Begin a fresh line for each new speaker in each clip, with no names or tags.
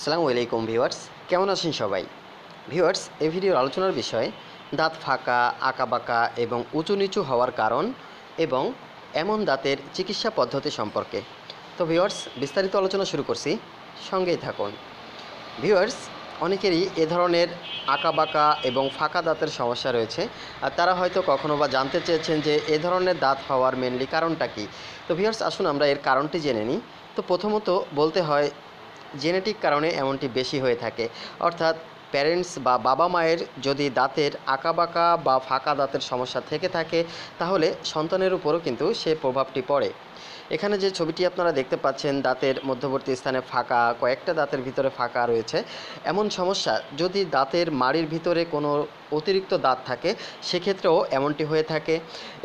আসসালামু আলাইকুম ভিউয়ার্স, কেমন আছেন সবাই? ভিউয়ার্স, এই ভিডিওর আলোচনার বিষয়, দাঁত ফাঁকা, আঁকাবাঁকা এবং উঁচু নিচু হওয়ার কারণ এবং এমন দাঁতের চিকিৎসা পদ্ধতি সম্পর্কে। তো ভিউয়ার্স, বিস্তারিত আলোচনা শুরু করছি, সঙ্গেই থাকুন। ভিউয়ার্স, অনেকেরই এ ধরনের আঁকাবাঁকা এবং ফাঁকা দাঁতের সমস্যা রয়েছে, আর তারা হয়তো কখনো বা জানতে চেয়েছেন যে এ ধরনের দাঁত হওয়ার মেনলি কারণটা কি। তো ভিউয়ার্স, আসুন আমরা এর কারণটি জেনে নিই। তো প্রথমত বলতে হয় জেনেটিক কারণে এমনটি বেশি হয়ে থাকে। অর্থাৎ প্যারেন্টস বা বাবা মায়ের যদি দাঁতের আঁকাবাঁকা বা ফাঁকা দাঁতের সমস্যা থেকে থাকে, তাহলে সন্তানের উপরও কিন্তু সে প্রভাবটি পড়ে। এখানে যে ছবিটি আপনারা দেখতে পাচ্ছেন, দাঁতের মধ্যবর্তী স্থানে ফাঁকা, কয়েকটা দাঁতের ভিতরে ফাঁকা রয়েছে। এমন সমস্যা, যদি দাঁতের মাড়ির ভিতরে কোনো অতিরিক্ত দাঁত থাকে, সেক্ষেত্রেও এমনটি হয়ে থাকে।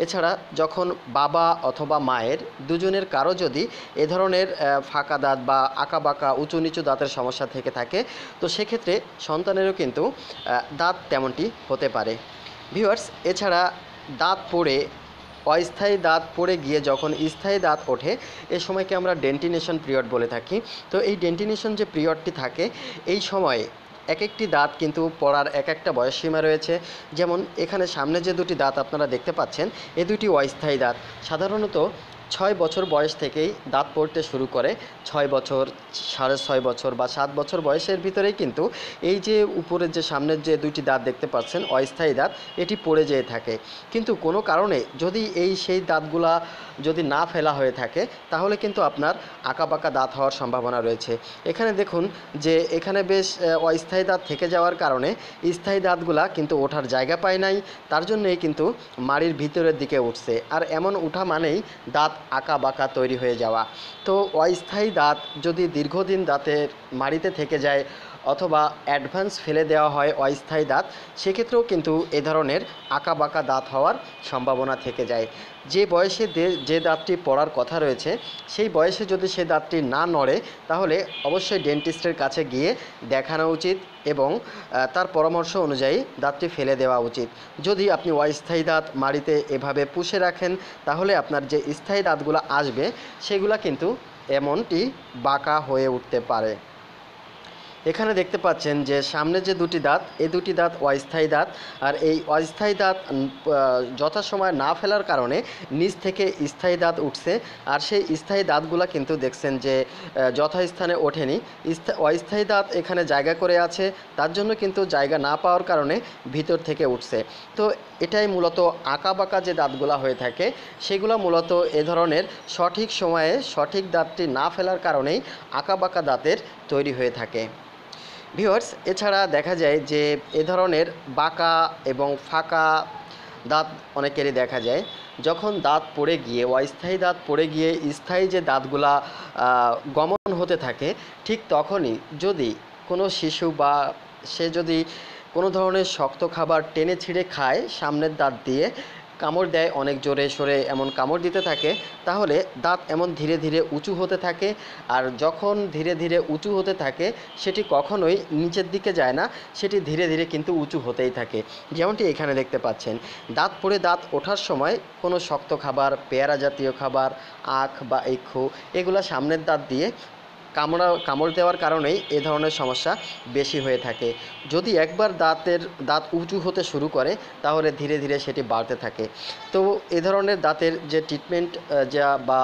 এছাড়া যখন বাবা অথবা মায়ের দুজনের কারও যদি এ ধরনের ফাঁকা দাঁত বা আঁকা বাঁকা উঁচু নিচু দাঁতের সমস্যা থেকে থাকে, তো সেক্ষেত্রে সন্তানেরও কিন্তু দাঁত তেমনটি হতে পারে। ভিউয়ার্স, এছাড়া দাঁত পড়ে অস্থায়ী দাঁত পড়ে গিয়ে যখন স্থায়ী দাঁত ওঠে, এ সময়কে আমরা ডেন্টিনেশন পিরিয়ড বলে থাকি। তো এই ডেন্টিনেশন যে পিরিয়ডটি থাকে, এই সময়ে এক একটি দাঁত কিন্তু পড়ার এক একটা বয়সসীমা রয়েছে। যেমন এখানে সামনে যে দুটি দাঁত আপনারা দেখতে পাচ্ছেন, এ দুটি অস্থায়ী দাঁত। সাধারণত ছয় বছর বয়স থেকেই দাঁত পড়তে শুরু করে। ছয় বছর, সাড়ে ছয় বছর বা সাত বছর বয়সের ভিতরেই কিন্তু এই যে উপরের যে সামনের যে দুইটি দাঁত দেখতে পাচ্ছেন, অস্থায়ী দাঁত, এটি পড়ে যেয়ে থাকে। কিন্তু কোনো কারণে যদি এই সেই দাঁতগুলা যদি না ফেলা হয়ে থাকে, তাহলে কিন্তু আপনার আঁকাবাঁকা দাঁত হওয়ার সম্ভাবনা রয়েছে। এখানে দেখুন যে এখানে বেশ অস্থায়ী দাঁত থেকে যাওয়ার কারণে স্থায়ী দাঁতগুলা কিন্তু ওঠার জায়গা পায় নাই। তার জন্যই কিন্তু মাড়ির ভিতরের দিকে উঠছে। আর এমন উঠা মানেই দাঁত আঁকা বাঁকা তৈরি হয়ে যাওয়া। তো অস্থায়ী দাঁত যদি দীর্ঘদিন দাঁতের মাড়িতে থেকে যায় অথবা অ্যাডভান্স ফেলে দেওয়া হয় অস্থায়ী দাঁত, সেক্ষেত্রেও কিন্তু এ ধরনের আঁকা বাঁকা দাঁত হওয়ার সম্ভাবনা থেকে যায়। যে বয়সে যে দাঁতটি পড়ার কথা রয়েছে, সেই বয়সে যদি সে দাঁতটি না নড়ে, তাহলে অবশ্যই ডেন্টিস্টের কাছে গিয়ে দেখানো উচিত এবং তার পরামর্শ অনুযায়ী দাঁতটি ফেলে দেওয়া উচিত। যদি আপনি অস্থায়ী দাঁত মাড়িতে এভাবে পুষে রাখেন, তাহলে আপনার যে স্থায়ী দাঁতগুলো আসবে, সেগুলো কিন্তু এমনটি বাঁকা হয়ে উঠতে পারে। এখানে দেখতে পাচ্ছেন যে সামনে যে দুটি দাঁত এই দুটি দাঁত অস্থায়ী দাঁত, আর এই অস্থায়ী দাঁত যথাসময় না ফেলার কারণে নিচ থেকে স্থায়ী দাঁত উঠছে। আর সেই স্থায়ী দাঁতগুলো কিন্তু দেখছেন যে যথাস্থানে ওঠেনি। অস্থায়ী দাঁত এখানে জায়গা করে আছে, তার জন্য কিন্তু জায়গা না পাওয়ার কারণে ভিতর থেকে উঠছে। তো এটাই মূলত আঁকা বাঁকা যে দাঁতগুলো হয়ে থাকে, সেগুলো মূলত এ ধরনের সঠিক সময়ে সঠিক দাঁতটি না ফেলার কারণেই আঁকা বাঁকা দাঁতের তৈরি হয়ে থাকে। ভিউয়ার্স, এছাড়া দেখা যায় যে এ ধরনের বাঁকা এবং ফাঁকা দাঁত অনেকেরই দেখা যায়। যখন দাঁত পড়ে গিয়ে অস্থায়ী দাঁত পড়ে গিয়ে স্থায়ী যে দাঁতগুলা গমন হতে থাকে, ঠিক তখনই যদি কোনো শিশু বা সে যদি কোনো ধরনের শক্ত খাবার টেনে ছিঁড়ে খায় সামনের দাঁত দিয়ে কামড় দেয়, অনেক জোরে সরে এমন কামড় দিতে থাকে, তাহলে দাঁত এমন ধীরে ধীরে উঁচু হতে থাকে আর যখন ধীরে ধীরে উঁচু হতে থাকে, সেটি কখনোই নিচের দিকে যায় না, সেটি ধীরে ধীরে কিন্তু উঁচু হতেই থাকে। যেমনটি এখানে দেখতে পাচ্ছেন, দাঁত পড়ে দাঁত ওঠার সময় কোনো শক্ত খাবার, পেয়ারা জাতীয় খাবার, আখ বা ইক্ষু এগুলো সামনের দাঁত দিয়ে কামড়া, কামড় দেওয়ার কারণেই এ ধরনের সমস্যা বেশি হয়ে থাকে। যদি একবার দাঁতের, দাঁত উঁচু হতে শুরু করে, তাহলে ধীরে ধীরে সেটি বাড়তে থাকে। তো এ ধরনের দাঁতের যে ট্রিটমেন্ট যা বা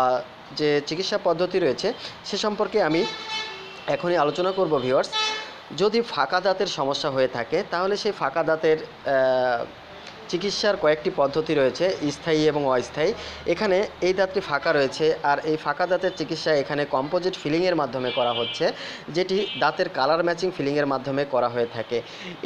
যে চিকিৎসা পদ্ধতি রয়েছে, সে সম্পর্কে আমি এখনই আলোচনা করব ভিউয়ার্স যদি ফাঁকা দাঁতের সমস্যা হয়ে থাকে, তাহলে সেই ফাঁকা দাঁতের চিকিৎসার কয়েকটি পদ্ধতি রয়েছে, স্থায়ী এবং অস্থায়ী। এখানে এই দাঁতটি ফাঁকা রয়েছে আর এই ফাঁকা দাঁতের চিকিৎসা এখানে কম্পোজিট ফিলিংয়ের মাধ্যমে করা হচ্ছে, যেটি দাঁতের কালার ম্যাচিং ফিলিংয়ের মাধ্যমে করা হয়ে থাকে।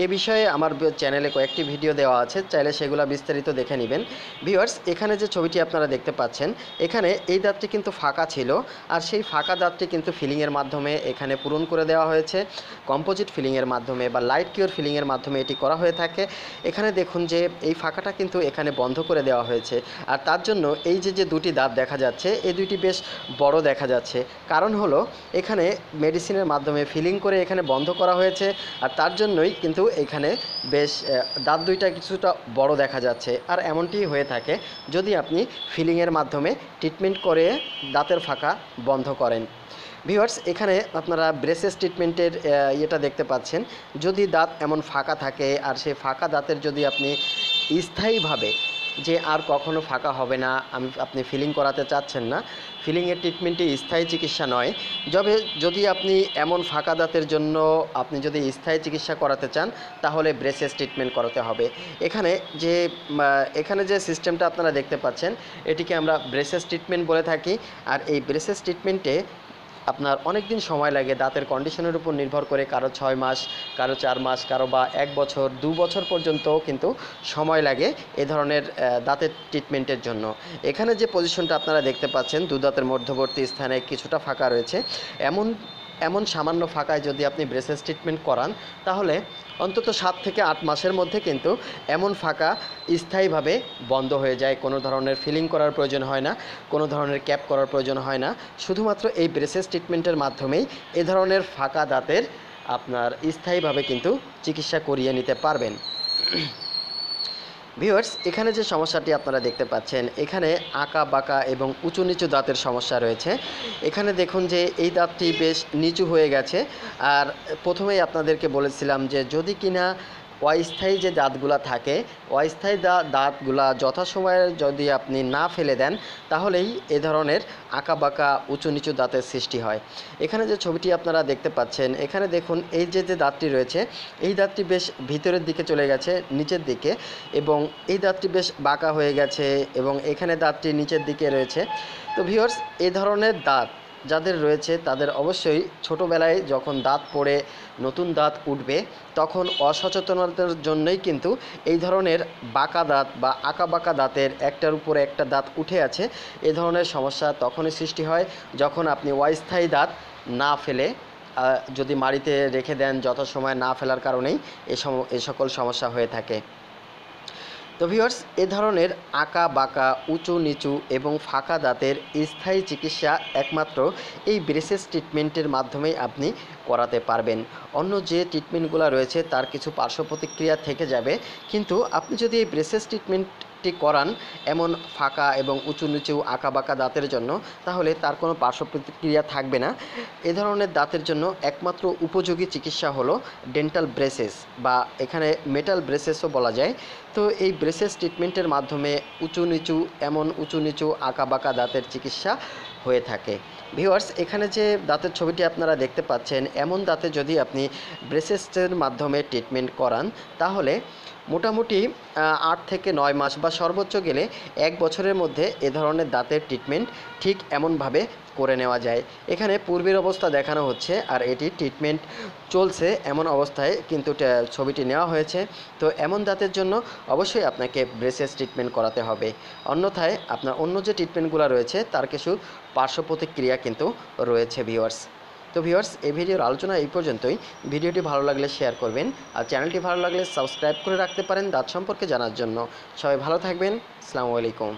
এ বিষয়ে আমার চ্যানেলে কয়েকটি ভিডিও দেওয়া আছে, চাইলে সেগুলো বিস্তারিত দেখে নেবেন। ভিউয়ার্স, এখানে যে ছবিটি আপনারা দেখতে পাচ্ছেন, এখানে এই দাঁতটি কিন্তু ফাঁকা ছিল আর সেই ফাঁকা দাঁতটি কিন্তু ফিলিংয়ের মাধ্যমে এখানে পূরণ করে দেওয়া হয়েছে। কম্পোজিট ফিলিংয়ের মাধ্যমে বা লাইট কিওর ফিলিংয়ের মাধ্যমে এটি করা হয়ে থাকে। এখানে দেখুন যে এই ফাঁকাটা কিন্তু এখানে বন্ধ করে দেওয়া হয়েছে। আর তার জন্য এই যে যে দুটি দাঁত দেখা যাচ্ছে, এই দুইটি বেশ বড় দেখা যাচ্ছে। কারণ হলো, এখানে মেডিসিনের মাধ্যমে ফিলিং করে এখানে বন্ধ করা হয়েছে। আর তার জন্যই কিন্তু এখানে বেশ দাঁত দুইটা কিছুটা বড় দেখা যাচ্ছে। আর এমনটি হয়ে থাকে যদি আপনি ফিলিংয়ের মাধ্যমে ট্রিটমেন্ট করে দাঁতের ফাঁকা বন্ধ করেন। ভিউয়ার্স, এখানে আপনারা ব্রেসেস ট্রিটমেন্টের ইয়েটা দেখতে পাচ্ছেন। যদি দাঁত এমন ফাঁকা থাকে, আর সেই ফাঁকা দাঁতের যদি আপনি স্থায়ীভাবে যে আর কখনো ফাঁকা হবে না, আমি, আপনি ফিলিং করাতে চাচ্ছেন না ফিলিংয়ের ট্রিটমেন্টটি স্থায়ী চিকিৎসা নয়। যবে, যদি আপনি এমন ফাঁকা দাঁতের জন্য আপনি যদি স্থায়ী চিকিৎসা করাতে চান, তাহলে ব্রেসেস ট্রিটমেন্ট করাতে হবে। এখানে যে এখানে যে সিস্টেমটা আপনারা দেখতে পাচ্ছেন, এটিকে আমরা ব্রেসেস ট্রিটমেন্ট বলে থাকি। আর এই ব্রেসেস ট্রিটমেন্টে আপনার অনেক দিন সময় লাগে দাঁতের কন্ডিশনের উপর নির্ভর করে কারও ছয় মাস, কারও চার মাস, কারও বা এক বছর, দু বছর পর্যন্ত কিন্তু সময় লাগে এ ধরনের দাঁতের ট্রিটমেন্টের জন্য। এখানে যে পজিশনটা আপনারা দেখতে পাচ্ছেন, দু দাঁতের মধ্যবর্তী স্থানে কিছুটা ফাঁকা রয়েছে। এমন এমন সামান্য ফাঁকায় যদি আপনি ব্রেসেস ট্রিটমেন্ট করান, তাহলে অন্তত সাত থেকে আট মাসের মধ্যে কিন্তু এমন ফাঁকা স্থায়ীভাবে বন্ধ হয়ে যায়। কোনো ধরনের ফিলিং করার প্রয়োজন হয় না, কোনো ধরনের ক্যাপ করার প্রয়োজন হয় না। শুধুমাত্র এই ব্রেসেস ট্রিটমেন্টের মাধ্যমেই এ ধরনের ফাঁকা দাঁতের আপনার স্থায়ীভাবে কিন্তু চিকিৎসা করিয়ে নিতে পারবেন। ভিউয়ার্স এখানে যে সমস্যাটি আপনারা দেখতে পাচ্ছেন, এখানে আঁকা, বাঁকা এবং উঁচু নিচু দাঁতের সমস্যা রয়েছে। এখানে দেখুন যে এই দাঁতটি বেশ নিচু হয়ে গেছে। আর প্রথমেই আপনাদেরকে বলেছিলাম যে যদি কিনা অস্থায়ী যে দাঁতগুলা থাকে, অস্থায়ী দাঁতগুলা যথাসময়ে যদি আপনি না ফেলে দেন, তাহলেই এ ধরনের আঁকা বাঁকা উঁচু নিচু দাঁতের সৃষ্টি হয়। এখানে যে ছবিটি আপনারা দেখতে পাচ্ছেন, এখানে দেখুন এই যে যে দাঁতটি রয়েছে, এই দাঁতটি বেশ ভিতরের দিকে চলে গেছে, নিচের দিকে, এবং এই দাঁতটি বেশ বাঁকা হয়ে গেছে, এবং এখানে দাঁতটি নিচের দিকে রয়েছে। তো ভিওর্স এ ধরনের দাঁত যাদের রয়েছে তাদের অবশ্যই ছোটোবেলায় যখন দাঁত পড়ে নতুন দাঁত উঠবে, তখন অসচেতনতার জন্যই কিন্তু এই ধরনের বাঁকা দাঁত বা আঁকা বাঁকা দাঁতের একটার উপরে একটা দাঁত উঠে আছে। এ ধরনের সমস্যা তখনই সৃষ্টি হয় যখন আপনি অস্থায়ী দাঁত না ফেলে যদি মাড়িতে রেখে দেন যথাসময় না ফেলার কারণেই এ সকল সমস্যা হয়ে থাকে। তো ভিওর্স এ ধরনের আঁকা, বাঁকা, উঁচু, নিচু এবং ফাঁকা দাঁতের স্থায়ী চিকিৎসা একমাত্র এই ব্রেসেস ট্রিটমেন্টের মাধ্যমেই আপনি করাতে পারবেন। অন্য যে ট্রিটমেন্টগুলো রয়েছে, তার কিছু পার্শ্ব প্রতিক্রিয়া থেকে যাবে। কিন্তু আপনি যদি এই ব্রেসেস ট্রিটমেন্টটি করান এমন ফাঁকা এবং উঁচু নিচু আঁকা বাঁকা দাঁতের জন্য, তাহলে তার কোনো পার্শ্ব প্রতিক্রিয়া থাকবে না। এ ধরনের দাঁতের জন্য একমাত্র উপযোগী চিকিৎসা হলো ডেন্টাল ব্রেসেস বা এখানে মেটাল ব্রেসেসও বলা যায়। তো এই ব্রেসেস ট্রিটমেন্টের মাধ্যমে উঁচু নিচু, এমন উঁচু নিচু আঁকা বাঁকা দাঁতের চিকিৎসা হয়ে থাকে। ভিউয়ার্স, এখানে যে দাঁতের ছবিটি আপনারা দেখতে পাচ্ছেন, এমন দাঁতে যদি আপনি ব্রেসেসের মাধ্যমে ট্রিটমেন্ট করান, তাহলে মোটামুটি আট থেকে নয় মাস বা সর্বোচ্চ গেলে এক বছরের মধ্যে এ ধরনের দাঁতের ট্রিটমেন্ট ঠিক এমনভাবে করে নেওয়া যায়। এখানে পূর্বের অবস্থা দেখানো হচ্ছে আর এটি ট্রিটমেন্ট চলছে এমন অবস্থায় কিন্তু ছবিটি নেওয়া হয়েছে। তো এমন দাঁতের জন্য অবশ্যই আপনাকে ব্রেসেস ট্রিটমেন্ট করাতে হবে। অন্যথায় আপনার অন্য যে ট্রিটমেন্টগুলো রয়েছে, তার কিছু পার্শ্ব প্রতিক্রিয়া কিন্তু রয়েছে ভিউয়ার্স তো ভিউয়ার্স এই ভিডিওর আলোচনা এই পর্যন্তই। ভিডিওটি ভালো লাগলে শেয়ার করবেন আর চ্যানেলটি ভালো লাগলে সাবস্ক্রাইব করে রাখতে পারেন দাঁত সম্পর্কে জানার জন্য। সবাই ভালো থাকবেন। আসসালামু আলাইকুম।